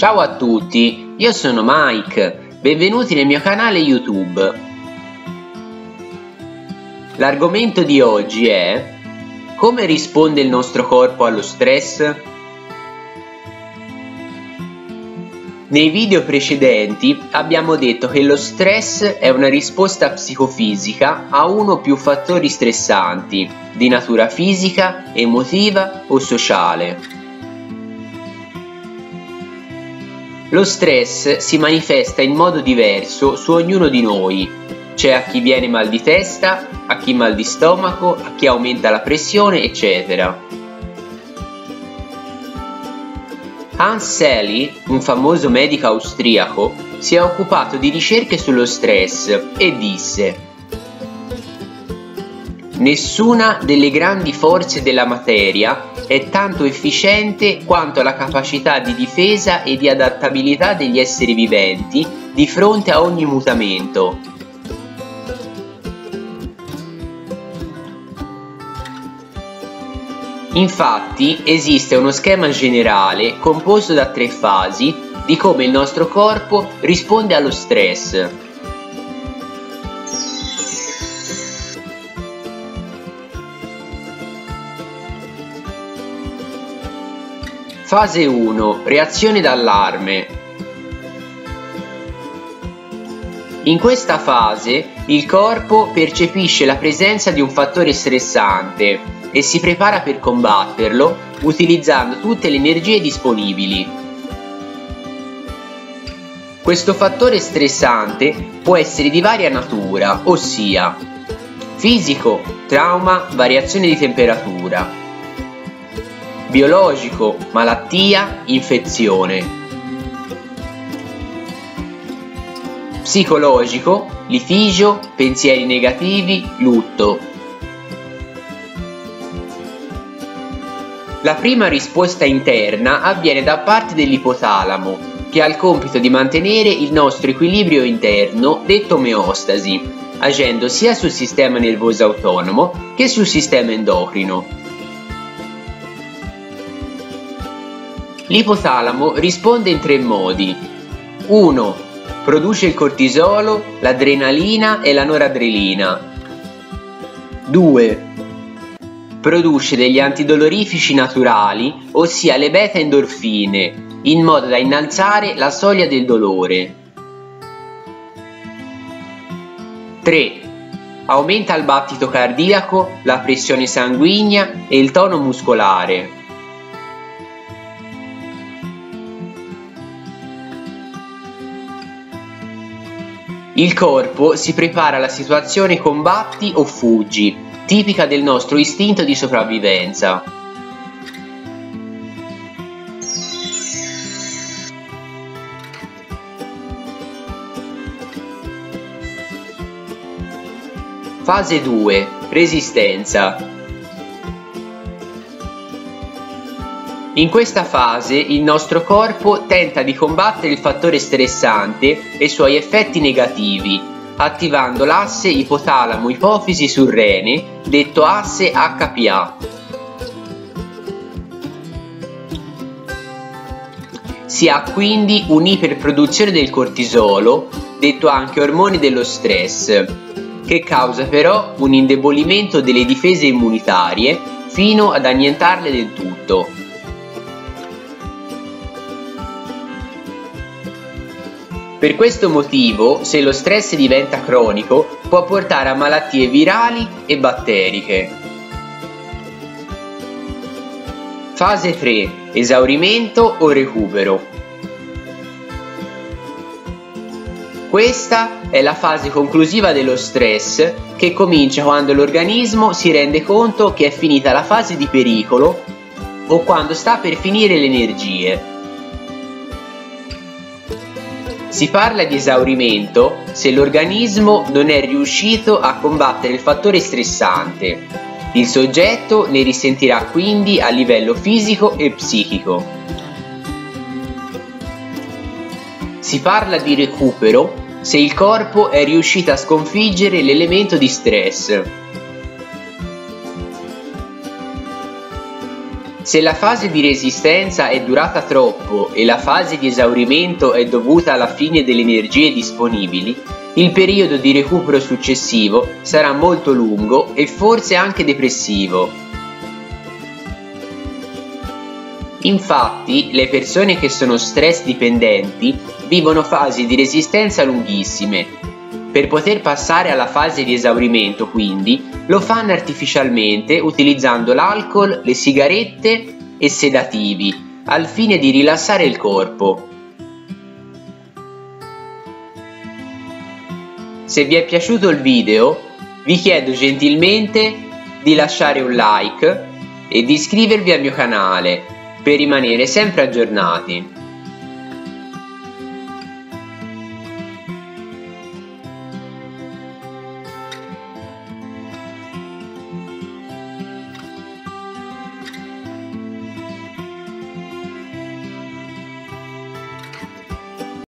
Ciao a tutti, io sono Mike, benvenuti nel mio canale YouTube. L'argomento di oggi è come risponde il nostro corpo allo stress? Nei video precedenti abbiamo detto che lo stress è una risposta psicofisica a uno o più fattori stressanti di natura fisica, emotiva o sociale. Lo stress si manifesta in modo diverso su ognuno di noi. C'è a chi viene mal di testa, a chi mal di stomaco, a chi aumenta la pressione, eccetera. Hans Selye, un famoso medico austriaco, si è occupato di ricerche sullo stress e disse Nessuna delle grandi forze della materia è tanto efficiente quanto la capacità di difesa e di adattabilità degli esseri viventi di fronte a ogni mutamento. Infatti esiste uno schema generale composto da tre fasi di come il nostro corpo risponde allo stress. Fase 1. Reazione d'allarme. In questa fase il corpo percepisce la presenza di un fattore stressante e si prepara per combatterlo utilizzando tutte le energie disponibili. Questo fattore stressante può essere di varia natura, ossia fisico, trauma, variazione di temperatura, biologico, malattia, infezione, psicologico, litigio, pensieri negativi, lutto. La prima risposta interna avviene da parte dell'ipotalamo, che ha il compito di mantenere il nostro equilibrio interno, detto meostasi, agendo sia sul sistema nervoso autonomo che sul sistema endocrino. L'ipotalamo risponde in tre modi. 1. Produce il cortisolo, l'adrenalina e la noradrenalina. 2 produce degli antidolorifici naturali, ossia le beta-endorfine, in modo da innalzare la soglia del dolore. 3. Aumenta il battito cardiaco, la pressione sanguigna e il tono muscolare. Il corpo si prepara alla situazione combatti o fuggi tipica del nostro istinto di sopravvivenza. Fase 2. Resistenza. In questa fase il nostro corpo tenta di combattere il fattore stressante e i suoi effetti negativi attivando l'asse ipotalamo-ipofisi sul rene, detto asse HPA. Si ha quindi un'iperproduzione del cortisolo, detto anche ormone dello stress, che causa però un indebolimento delle difese immunitarie fino ad annientarle del tutto. Per questo motivo, se lo stress diventa cronico, può portare a malattie virali e batteriche. Fase 3. Esaurimento o recupero. Questa è la fase conclusiva dello stress che comincia quando l'organismo si rende conto che è finita la fase di pericolo o quando sta per finire le energie. Si parla di esaurimento se l'organismo non è riuscito a combattere il fattore stressante. Il soggetto ne risentirà quindi a livello fisico e psichico. Si parla di recupero se il corpo è riuscito a sconfiggere l'elemento di stress. Se la fase di resistenza è durata troppo e la fase di esaurimento è dovuta alla fine delle energie disponibili, il periodo di recupero successivo sarà molto lungo e forse anche depressivo. Infatti, le persone che sono stress dipendenti vivono fasi di resistenza lunghissime. Per poter passare alla fase di esaurimento, quindi, lo fanno artificialmente utilizzando l'alcol, le sigarette e sedativi, al fine di rilassare il corpo. Se vi è piaciuto il video, vi chiedo gentilmente di lasciare un like e di iscrivervi al mio canale per rimanere sempre aggiornati.